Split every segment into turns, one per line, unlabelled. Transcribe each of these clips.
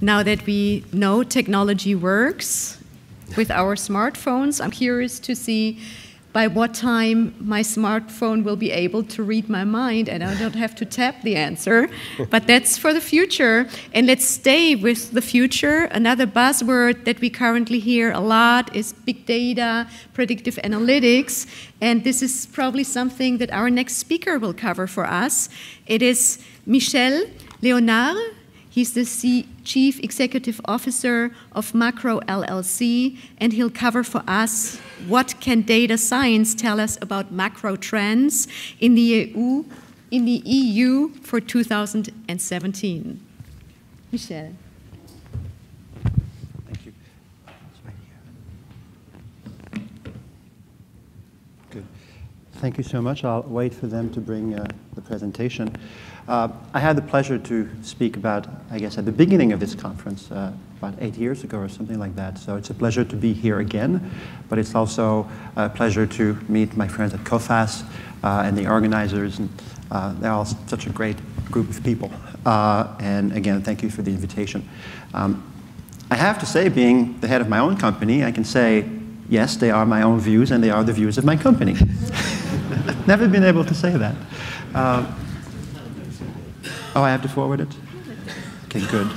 now that we know technology works with our smartphones, I'm curious to see by what time my smartphone will be able to read my mind and I don't have to tap the answer. but that's for the future. And let's stay with the future. Another buzzword that we currently hear a lot is big data, predictive analytics. And this is probably something that our next speaker will cover for us. It is Michel Leonard He's the C Chief Executive Officer of Makro LLC, and he'll cover for us what can data science tell us about macro trends in the EU, in the EU for 2017. Michel.
Thank you. Good. Thank you so much. I'll wait for them to bring uh, the presentation. Uh, I had the pleasure to speak about, I guess, at the beginning of this conference, uh, about eight years ago or something like that. So it's a pleasure to be here again, but it's also a pleasure to meet my friends at Coface uh, and the organizers. And uh, they're all such a great group of people. Uh, and again, thank you for the invitation. Um, I have to say, being the head of my own company, I can say, yes, they are my own views and they are the views of my company. Never been able to say that. Uh, Oh, I have to forward it? Okay, good.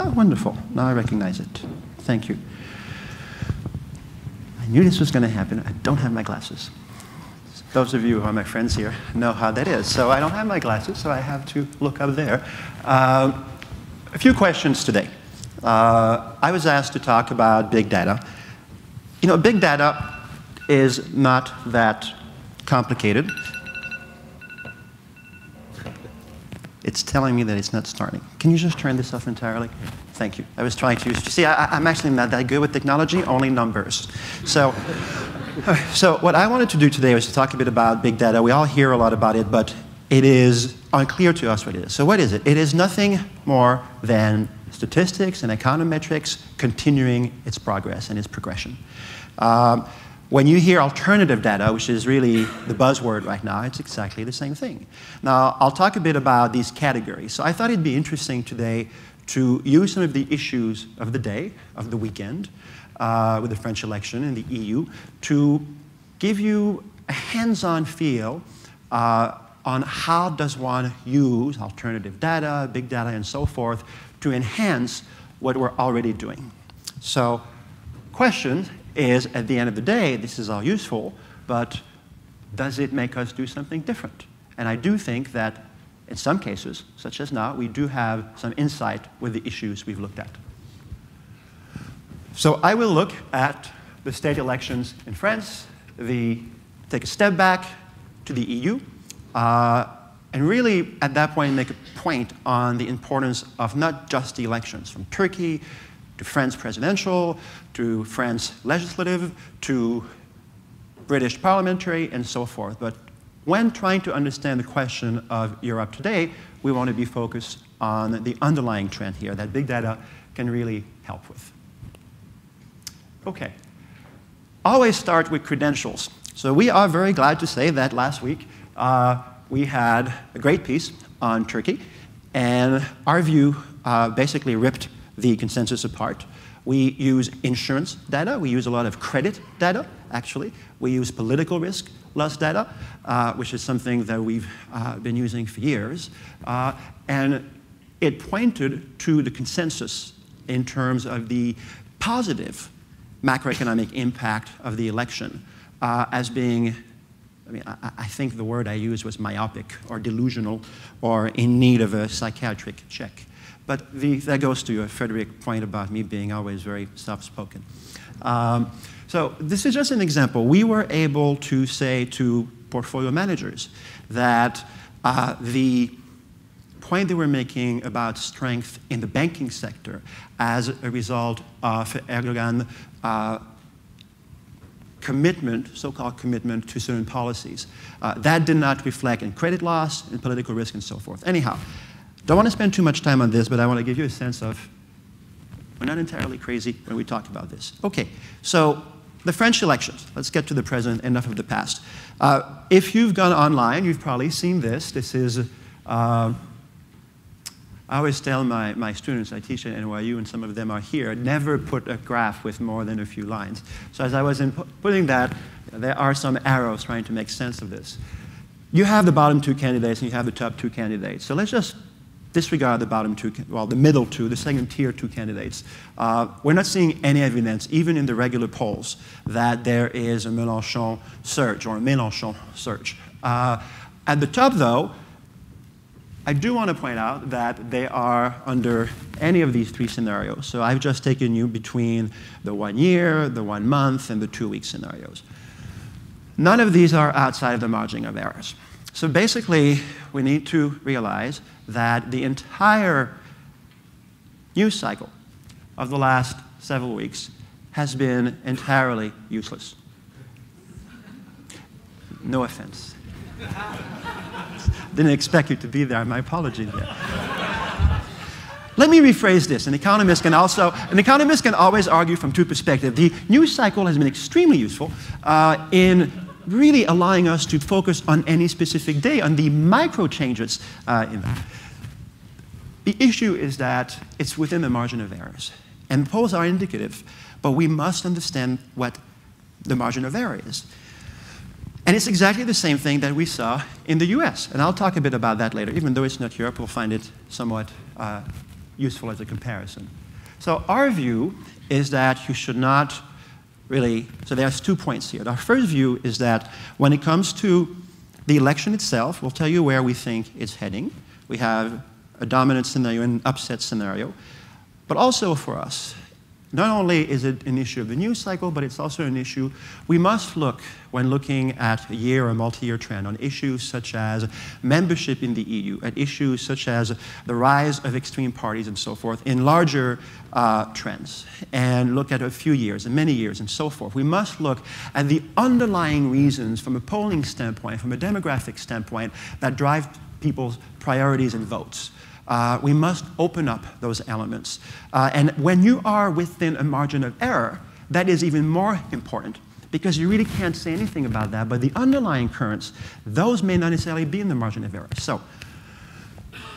Oh, wonderful. Now I recognize it. Thank you. I knew this was going to happen. I don't have my glasses. Those of you who are my friends here know how that is. So I don't have my glasses, so I have to look up there. Uh, a few questions today. Uh, I was asked to talk about big data. You know, big data is not that complicated. It's telling me that it's not starting. Can you just turn this off entirely? Thank you. I was trying to, you see, I, am actually not that good with technology, only numbers. So, so what I wanted to do today was to talk a bit about big data. We all hear a lot about it, but it is unclear to us what it is. So what is it? It is nothing more than statistics and econometrics continuing its progress and its progression. Um, when you hear alternative data, which is really the buzzword right now, it's exactly the same thing. Now, I'll talk a bit about these categories. So I thought it'd be interesting today to use some of the issues of the day, of the weekend, uh, with the French election in the EU, to give you a hands-on feel uh, on how does one use alternative data, big data, and so forth to enhance what we're already doing. So, questions is at the end of the day, this is all useful, but does it make us do something different? And I do think that in some cases, such as now, we do have some insight with the issues we've looked at. So I will look at the state elections in France, the, take a step back to the EU, uh, and really at that point make a point on the importance of not just the elections from Turkey to France presidential, to France legislative, to British parliamentary, and so forth. But when trying to understand the question of Europe today, we want to be focused on the underlying trend here that big data can really help with. Okay. Always start with credentials. So we are very glad to say that last week uh, we had a great piece on Turkey, and our view uh, basically ripped the consensus apart. We use insurance data. We use a lot of credit data, actually. We use political risk loss data, uh, which is something that we've uh, been using for years. Uh, and it pointed to the consensus in terms of the positive macroeconomic impact of the election uh, as being I mean, I, I, think the word I used was myopic or delusional or in need of a psychiatric check. But the, that goes to your Frederick point about me being always very soft-spoken. Um, so this is just an example. We were able to say to portfolio managers that uh, the point they were making about strength in the banking sector as a result of Erdogan uh, commitment, so-called commitment to certain policies. Uh, that did not reflect in credit loss, in political risk, and so forth. Anyhow, don't want to spend too much time on this, but I want to give you a sense of we're not entirely crazy when we talk about this. Okay, so the French elections. Let's get to the present, enough of the past. Uh, if you've gone online, you've probably seen this. This is uh, I always tell my, my students, I teach at NYU, and some of them are here, never put a graph with more than a few lines. So as I was putting that, there are some arrows trying to make sense of this. You have the bottom two candidates and you have the top two candidates. So let's just disregard the bottom two, well, the middle two, the second tier two candidates. Uh, we're not seeing any evidence, even in the regular polls, that there is a Mélenchon surge or a Mélenchon surge. Uh, at the top, though, I do want to point out that they are under any of these three scenarios. So I've just taken you between the one year, the one month, and the two week scenarios. None of these are outside of the margin of errors. So basically, we need to realize that the entire news cycle of the last several weeks has been entirely useless. No offense. Didn't expect you to be there. My apologies there. Let me rephrase this. An economist can also, an economist can always argue from two perspectives. The news cycle has been extremely useful uh, in really allowing us to focus on any specific day, on the micro changes uh, in that. The issue is that it's within the margin of errors. And polls are indicative, but we must understand what the margin of error is. And it's exactly the same thing that we saw in the US. And I'll talk a bit about that later. Even though it's not Europe, we'll find it somewhat uh, useful as a comparison. So our view is that you should not really, so there's two points here. Our first view is that when it comes to the election itself, we'll tell you where we think it's heading. We have a dominant scenario an upset scenario. But also for us, not only is it an issue of the news cycle, but it's also an issue we must look when looking at a year or multi-year trend on issues such as membership in the EU, at issues such as the rise of extreme parties and so forth in larger uh, trends, and look at a few years and many years and so forth. We must look at the underlying reasons from a polling standpoint, from a demographic standpoint, that drive people's priorities and votes. Uh, we must open up those elements. Uh, and when you are within a margin of error, that is even more important because you really can't say anything about that. But the underlying currents, those may not necessarily be in the margin of error. So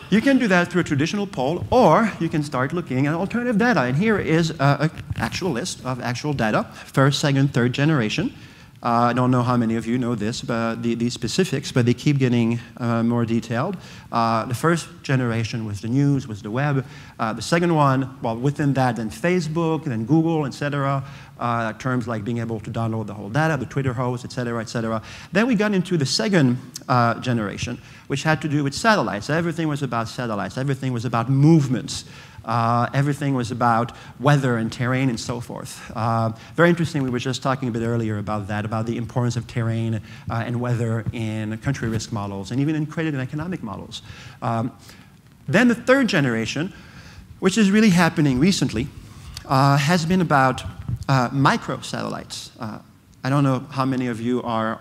you can do that through a traditional poll, or you can start looking at alternative data. And here is an actual list of actual data, first, second, third generation. Uh, I don't know how many of you know this, but the, the specifics, but they keep getting uh, more detailed. Uh, the first generation was the news, was the web. Uh, the second one, well, within that, then Facebook, then Google, et cetera. Uh, terms like being able to download the whole data, the Twitter host, et cetera, et cetera. Then we got into the second uh, generation, which had to do with satellites. Everything was about satellites. Everything was about movements. Uh, everything was about weather and terrain and so forth. Uh, very interesting, we were just talking a bit earlier about that, about the importance of terrain uh, and weather in country risk models and even in credit and economic models. Um, then the third generation, which is really happening recently, uh, has been about uh, microsatellites. Uh, I don't know how many of you are,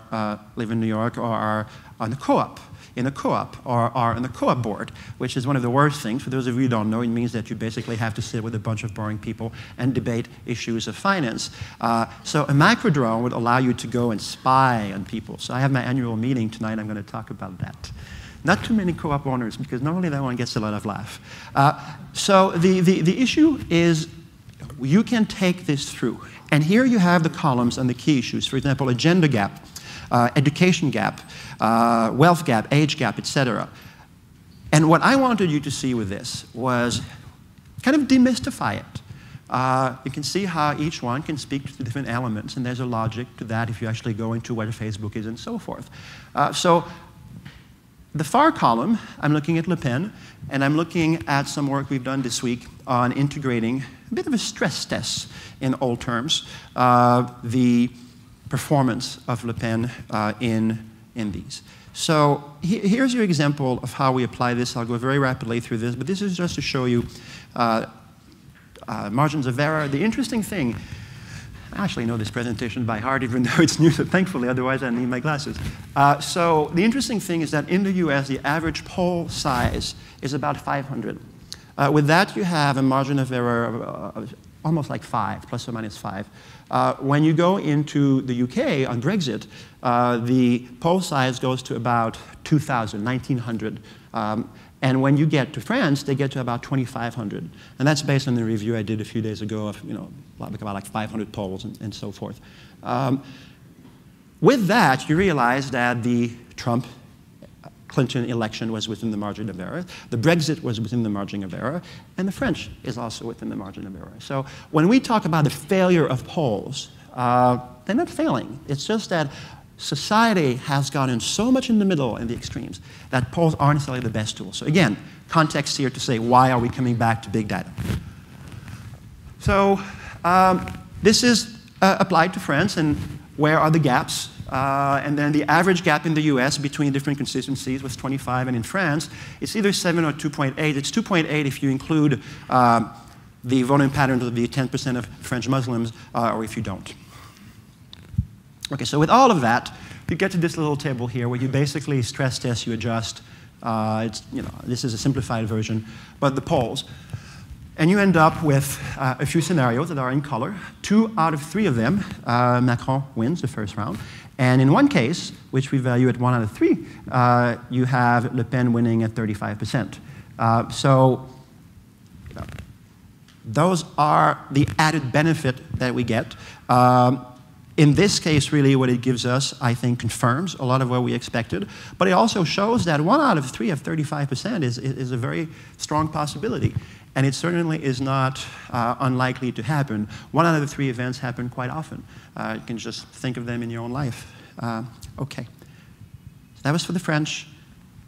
live in New York or are on the co-op in a co-op or are on the co-op board, which is one of the worst things. For those of you who don't know, it means that you basically have to sit with a bunch of boring people and debate issues of finance. Uh, so a micro drone would allow you to go and spy on people. So I have my annual meeting tonight. I'm going to talk about that. Not too many co-op owners, because normally that one gets a lot of laugh. Uh, so the, the, the issue is you can take this through. And here you have the columns and the key issues. For example, a gender gap, uh, education gap, uh, wealth gap, age gap, etc. And what I wanted you to see with this was kind of demystify it. Uh, you can see how each one can speak to the different elements, and there's a logic to that if you actually go into what Facebook is and so forth. Uh, so the far column, I'm looking at Le Pen, and I'm looking at some work we've done this week on integrating a bit of a stress test in old terms, uh, the performance of Le Pen uh, in in these. So here's your example of how we apply this. I'll go very rapidly through this, but this is just to show you uh, uh, margins of error. The interesting thing, I actually know this presentation by heart, even though it's new, so thankfully, otherwise I need my glasses. Uh, so the interesting thing is that in the US, the average poll size is about 500. Uh, with that, you have a margin of error of almost like five, plus or minus five. Uh, when you go into the UK on Brexit, uh, the poll size goes to about 2,000, 1,900. Um, And when you get to France, they get to about 2,500. And that's based on the review I did a few days ago of, you know, about like 500 polls and, and so forth. Um, with that, you realize that the Trump Clinton election was within the margin of error, the Brexit was within the margin of error, and the French is also within the margin of error. So when we talk about the failure of polls, uh, they're not failing. It's just that society has gotten so much in the middle and the extremes that polls aren't necessarily the best tool. So again, context here to say why are we coming back to big data? So um, this is uh, applied to France, and where are the gaps? Uh, and then the average gap in the US between different constituencies was 25, and in France, it's either 7 or 2.8. It's 2.8 if you include uh, the voting patterns of the 10% of French Muslims, uh, or if you don't. Okay, so with all of that, you get to this little table here where you basically stress test, you adjust. Uh, it's, you know, this is a simplified version, but the polls. And you end up with uh, a few scenarios that are in color. Two out of three of them, uh, Macron wins the first round. And in one case, which we value at one out of three, uh, you have Le Pen winning at 35%. Uh, so those are the added benefit that we get. Um, in this case, really, what it gives us, I think, confirms a lot of what we expected. But it also shows that one out of three of 35% is, is a very strong possibility. And it certainly is not uh, unlikely to happen. One out of the three events happen quite often. Uh, you can just think of them in your own life. Uh, okay. That was for the French,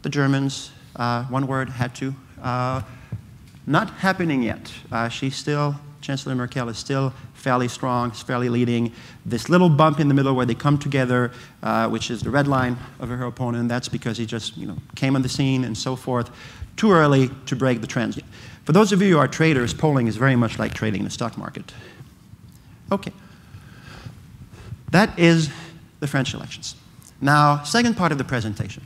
the Germans. Uh, one word, had to. Uh, not happening yet. Uh, she's still, Chancellor Merkel is still fairly strong, fairly leading. This little bump in the middle where they come together, uh, which is the red line of her opponent, that's because he just you know, came on the scene and so forth. Too early to break the trends. For those of you who are traders, polling is very much like trading in the stock market. Okay. That is the French elections. Now, second part of the presentation.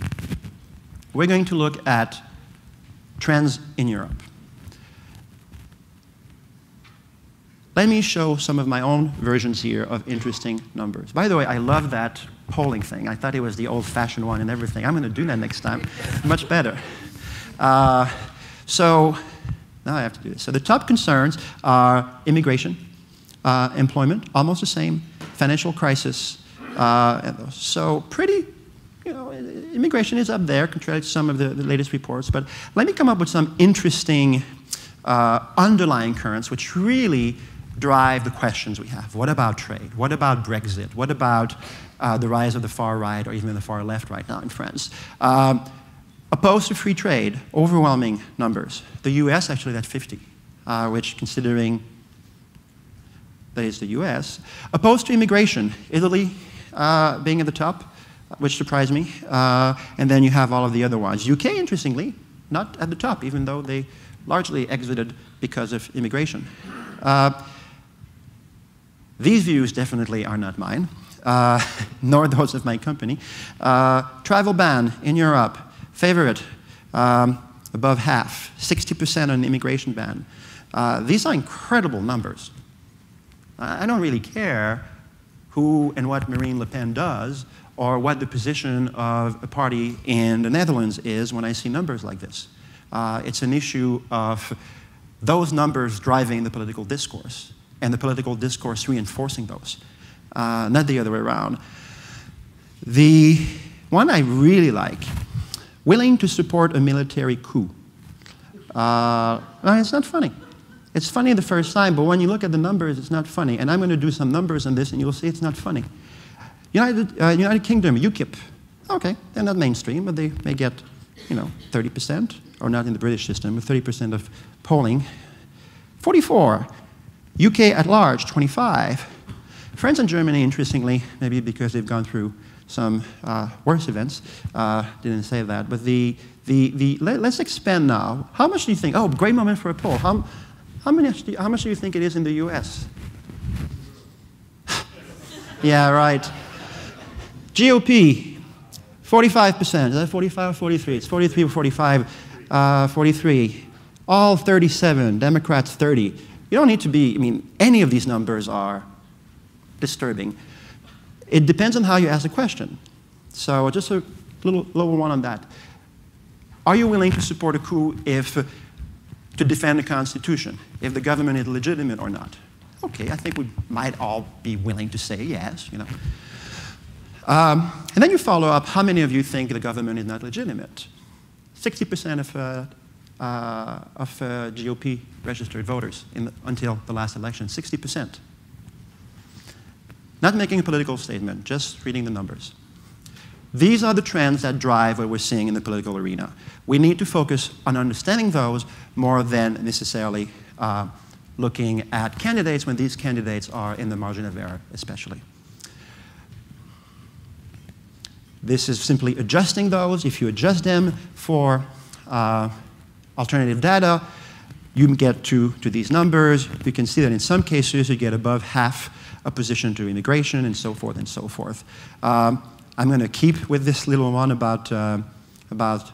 We're going to look at trends in Europe. Let me show some of my own versions here of interesting numbers. By the way, I love that polling thing. I thought it was the old-fashioned one and everything. I'm going to do that next time. Much better. Uh, so now I have to do this. So the top concerns are immigration, uh, employment, almost the same, financial crisis. Uh, so pretty, you know, immigration is up there compared to some of the, the latest reports. But let me come up with some interesting uh, underlying currents which really drive the questions we have. What about trade? What about Brexit? What about uh, the rise of the far right or even the far left right now in France? Um, Opposed to free trade, overwhelming numbers. The US actually at 50, uh, which considering that is the US. Opposed to immigration, Italy uh, being at the top, which surprised me. Uh, and then you have all of the other ones. UK, interestingly, not at the top, even though they largely exited because of immigration. Uh, these views definitely are not mine, uh, nor those of my company. Uh, travel ban in Europe, Favorite, um, above half, 60% on immigration ban. Uh, these are incredible numbers. I don't really care who and what Marine Le Pen does or what the position of a party in the Netherlands is when I see numbers like this. Uh, it's an issue of those numbers driving the political discourse and the political discourse reinforcing those, uh, not the other way around. The one I really like willing to support a military coup. Uh, it's not funny. It's funny the first time, but when you look at the numbers, it's not funny. And I'm going to do some numbers on this, and you'll see it's not funny. United, uh, United Kingdom, UKIP. Okay, they're not mainstream, but they may get, you know, 30%, or not in the British system, but 30% of polling. 44. UK at large, 25. France and Germany, interestingly, maybe because they've gone through some uh, worse events. Uh, didn't say that, but the, the, the, let, us expand now. How much do you think? Oh, great moment for a poll. How, how, many, how much do you think it is in the US? yeah, right. GOP, 45%. Is that 45 or 43? It's 43 or 45. Uh, 43. All 37. Democrats, 30. You don't need to be, I mean, any of these numbers are disturbing. It depends on how you ask the question. So just a little, lower one on that. Are you willing to support a coup if, to defend the Constitution, if the government is legitimate or not? Okay, I think we might all be willing to say yes, you know. Um, and then you follow up, how many of you think the government is not legitimate? 60% of, uh, uh, of uh, GOP registered voters the, until the last election, 60%. Not making a political statement, just reading the numbers. These are the trends that drive what we're seeing in the political arena. We need to focus on understanding those more than necessarily uh, looking at candidates when these candidates are in the margin of error, especially. This is simply adjusting those. If you adjust them for uh, alternative data, you get to, to these numbers. You can see that in some cases you get above half opposition to immigration and so forth and so forth. Um, I'm going to keep with this little one about, uh, about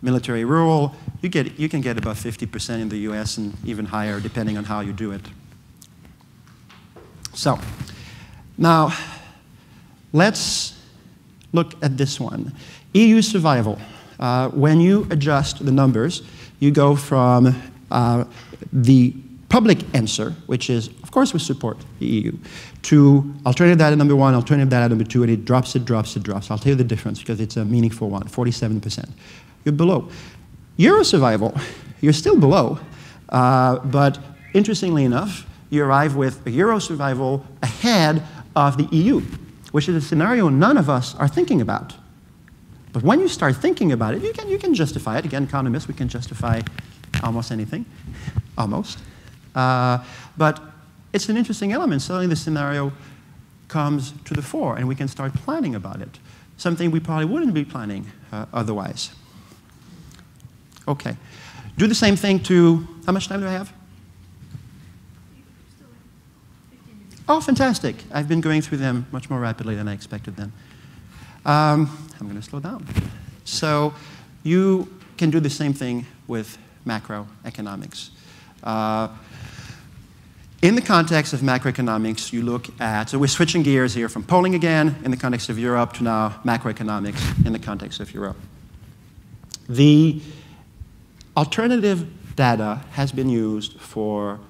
military rule. You, get, you can get above 50% in the US and even higher depending on how you do it. So, now let's look at this one. EU survival. Uh, when you adjust the numbers, you go from uh, the public answer, which is, of course, we support the EU, to alternative data number one, alternative data number two, and it drops, it drops, it drops. I'll tell you the difference because it's a meaningful one 47%. You're below. Euro survival, you're still below, uh, but interestingly enough, you arrive with a Euro survival ahead of the EU which is a scenario none of us are thinking about. But when you start thinking about it, you can, you can justify it. Again, economists, we can justify almost anything, almost. Uh, but it's an interesting element. Suddenly the scenario comes to the fore, and we can start planning about it, something we probably wouldn't be planning uh, otherwise. Okay. Do the same thing to, how much time do I have? Oh, fantastic. I've been going through them much more rapidly than I expected then. Um, I'm going to slow down. So you can do the same thing with macroeconomics. Uh, in the context of macroeconomics, you look at, so we're switching gears here from polling again in the context of Europe to now macroeconomics in the context of Europe. The alternative data has been used for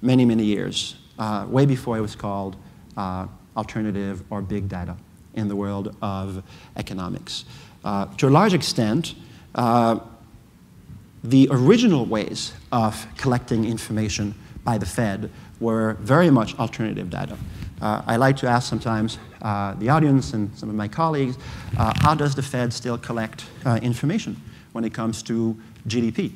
many, many years uh, way before it was called uh, alternative or big data in the world of economics. Uh, to a large extent, uh, the original ways of collecting information by the Fed were very much alternative data. Uh, I like to ask sometimes uh, the audience and some of my colleagues, how does the Fed still collect information when it comes to GDP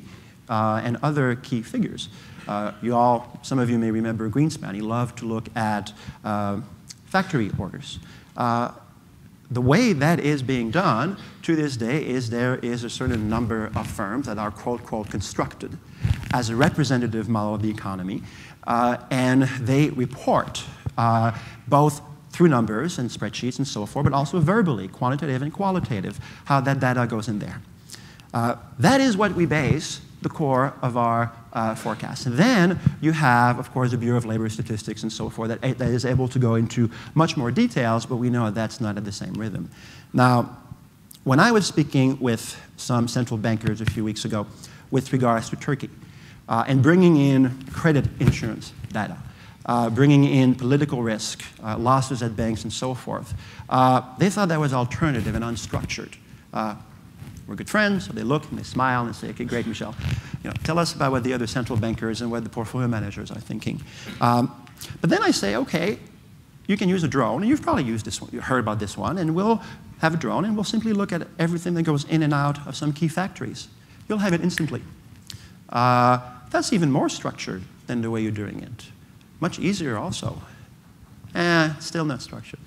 and other key figures? Uh, you all, some of you may remember Greenspan. He loved to look at uh, factory orders. Uh, the way that is being done to this day is there is a certain number of firms that are quote, quote, constructed as a representative model of the economy, uh, and they report uh, both through numbers and spreadsheets and so forth, but also verbally, quantitative and qualitative, how that data goes in there. Uh, that is what we base the core of our uh, forecast. And then you have, of course, the Bureau of Labor Statistics and so forth that, that is able to go into much more details, but we know that's not at the same rhythm. Now, when I was speaking with some central bankers a few weeks ago with regards to Turkey uh, and bringing in credit insurance data, uh, bringing in political risk, uh, losses at banks, and so forth, uh, they thought that was alternative and unstructured. We're good friends, so they look and they smile and say, okay, great, Michel. You know, tell us about what the other central bankers and what the portfolio managers are thinking. Um, but then I say, okay, you can use a drone, and you've probably used this one, you heard about this one, and we'll have a drone and we'll simply look at everything that goes in and out of some key factories. You'll have it instantly. Uh, that's even more structured than the way you're doing it. Much easier also. Eh, still not structured.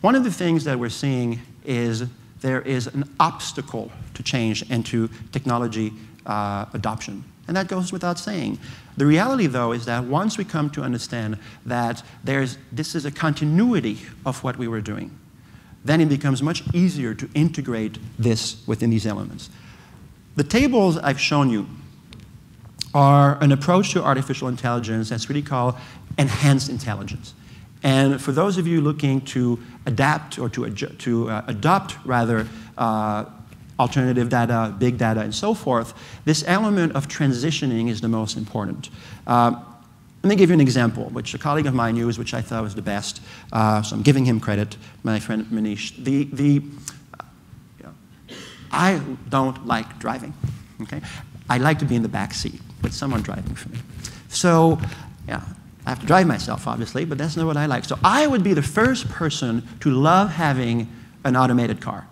One of the things that we're seeing is there is an obstacle to change and to technology uh, adoption. And that goes without saying. The reality, though, is that once we come to understand that there's, this is a continuity of what we were doing, then it becomes much easier to integrate this within these elements. The tables I've shown you are an approach to artificial intelligence that's really called enhanced intelligence. And for those of you looking to adapt or to, to uh, adopt rather uh, alternative data, big data, and so forth, this element of transitioning is the most important. Uh, let me give you an example, which a colleague of mine used, which I thought was the best. Uh, so I'm giving him credit, my friend Manish. The, the, uh, I don't like driving. Okay? I like to be in the back seat with someone driving for me. So, yeah, I have to drive myself, obviously, but that's not what I like. So I would be the first person to love having an automated car.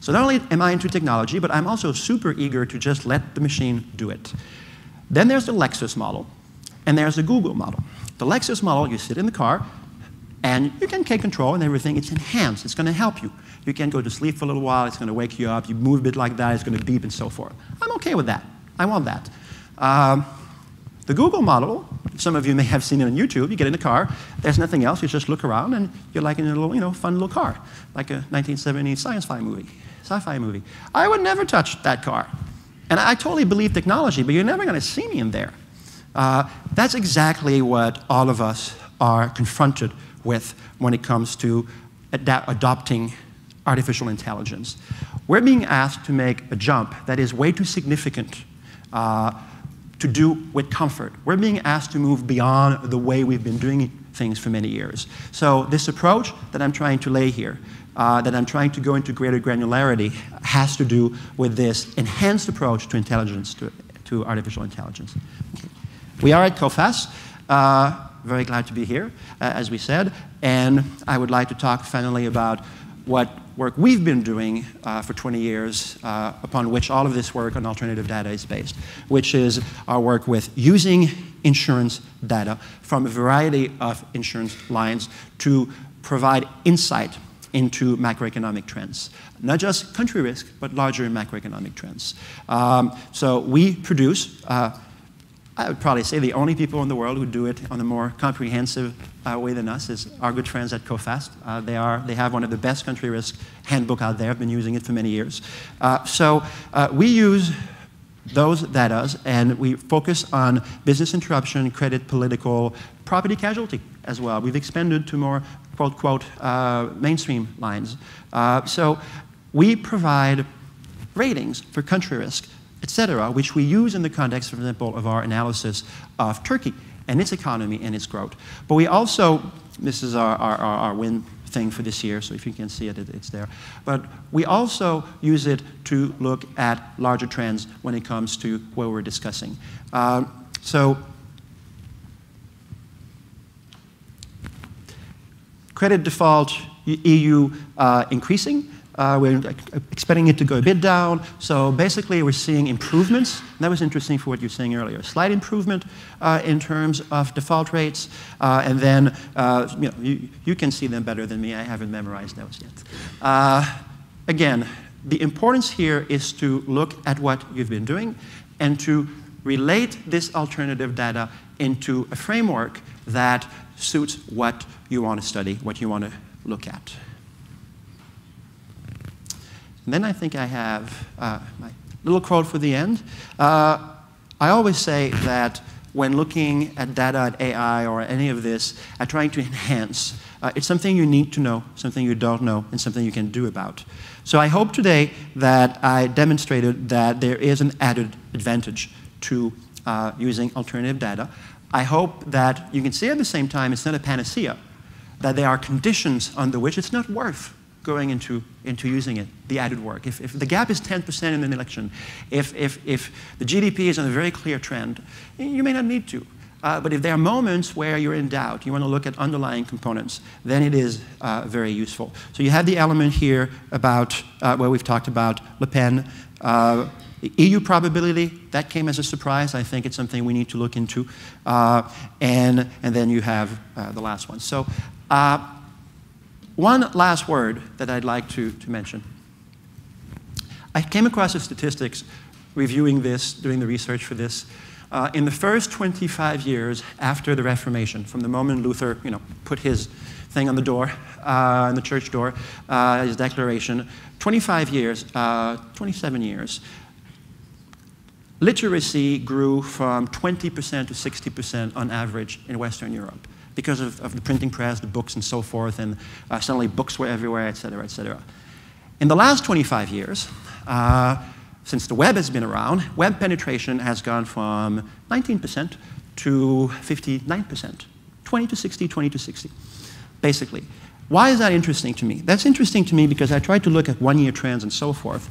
So not only am I into technology, but I'm also super eager to just let the machine do it. Then there's the Lexus model, and there's the Google model. The Lexus model, you sit in the car, and you can take control and everything. It's enhanced. It's going to help you. You can go to sleep for a little while. It's going to wake you up. You move a bit like that. It's going to beep and so forth. I'm okay with that. I want that. Um, the Google model, some of you may have seen it on YouTube. You get in the car, there's nothing else. You just look around, and you're like in a little, you know, fun little car, like a 1970s science-fi movie, sci-fi movie. I would never touch that car. And I totally believe technology, but you're never going to see me in there. Uh, that's exactly what all of us are confronted with when it comes to ad adopting artificial intelligence. We're being asked to make a jump that is way too significant uh, to do with comfort. We're being asked to move beyond the way we've been doing things for many years. So this approach that I'm trying to lay here, uh, that I'm trying to go into greater granularity, has to do with this enhanced approach to intelligence, to, to artificial intelligence. Okay. We are at Coface. Uh, very glad to be here, uh, as we said, and I would like to talk finally about what work we've been doing uh, for 20 years, uh, upon which all of this work on alternative data is based, which is our work with using insurance data from a variety of insurance lines to provide insight into macroeconomic trends. Not just country risk, but larger macroeconomic trends. Um, so we produce uh, I would probably say the only people in the world who do it on a more comprehensive uh, way than us is our good friends at Coface. Uh, they, are, they have one of the best country risk handbook out there. I've been using it for many years. Uh, so uh, we use those data and we focus on business interruption, credit, political, property casualty as well. We've expanded to more quote, quote, uh, mainstream lines. Uh, so we provide ratings for country risk etc., which we use in the context, for example, of our analysis of Turkey and its economy and its growth. But we also, this is our, our, our win thing for this year, so if you can see it, it's there. But we also use it to look at larger trends when it comes to what we're discussing. Uh, so credit default, EU uh, increasing. Uh, we're expecting it to go a bit down. So basically, we're seeing improvements. that was interesting for what you were saying earlier. Slight improvement uh, in terms of default rates. Uh, and then, uh, you, know, you, you, can see them better than me. I haven't memorized those yet. Uh, again, the importance here is to look at what you've been doing and to relate this alternative data into a framework that suits what you want to study, what you want to look at. And then I think I have uh, my little quote for the end. Uh, I always say that when looking at data, at AI, or any of this, at trying to enhance, uh, it's something you need to know, something you don't know, and something you can do about. So I hope today that I demonstrated that there is an added advantage to uh, using alternative data. I hope that you can see at the same time it's not a panacea, that there are conditions under which it's not worth going into, into using it, the added work. If, if the gap is 10% in an election, if, if, if the GDP is on a very clear trend, you may not need to. Uh, but if there are moments where you're in doubt, you want to look at underlying components, then it is uh, very useful. So you have the element here about uh, where we've talked about Le Pen. Uh, EU probability, that came as a surprise. I think it's something we need to look into. Uh, and, and then you have uh, the last one. So one last word that I'd like to, to mention. I came across the statistics reviewing this, doing the research for this. Uh, in the first 25 years after the Reformation, from the moment Luther you know, put his thing on the door, uh, on the church door, uh, his declaration, 25 years, uh, 27 years, literacy grew from 20% to 60% on average in Western Europe because of, of the printing press, the books, and so forth, and uh, suddenly books were everywhere, et cetera, et cetera. In the last 25 years, Uh, since the web has been around, web penetration has gone from 19% to 59%, 20 to 60, 20 to 60, basically. Why is that interesting to me? That's interesting to me because I tried to look at one year trends and so forth.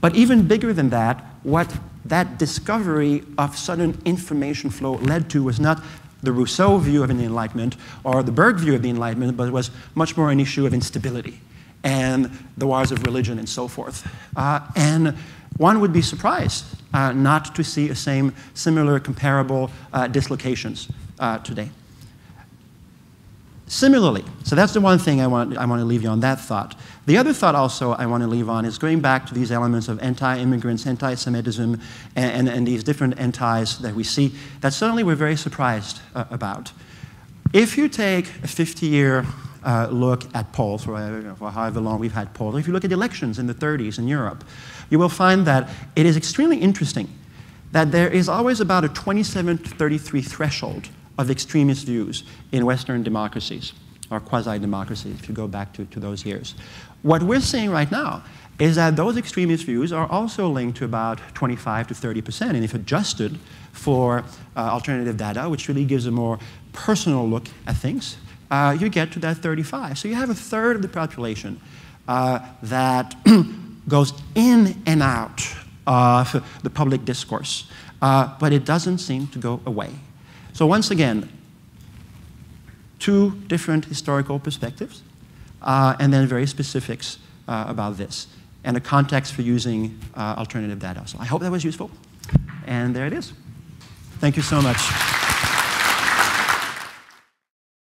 But even bigger than that, what that discovery of sudden information flow led to was not the Rousseau view of the Enlightenment or the Berg view of the Enlightenment, but it was much more an issue of instability and the wars of religion and so forth. Uh, and one would be surprised uh, not to see a same, similar, comparable uh, dislocations uh, today. Similarly, so that's the one thing I want, I want to leave you on that thought. The other thought also I want to leave on is going back to these elements of anti-immigrants, anti-Semitism, and, and, and, these different antis that we see that suddenly we're very surprised uh, about. If you take a 50-year uh, look at polls, for, uh, for however long we've had polls, if you look at elections in the 30s in Europe, you will find that it is extremely interesting that there is always about a 27 to 33 threshold of extremist views in Western democracies, or quasi-democracies, if you go back to, to those years. What we're seeing right now is that those extremist views are also linked to about 25 to 30 percent, and if adjusted for uh, alternative data, which really gives a more personal look at things, uh, you get to that 35. So you have a third of the population uh, that goes in and out of the public discourse, uh, but it doesn't seem to go away. So once again, two different historical perspectives, uh, and then very specifics uh, about this, and a context for using uh, alternative data. So I hope that was useful, and there it is. Thank you so much.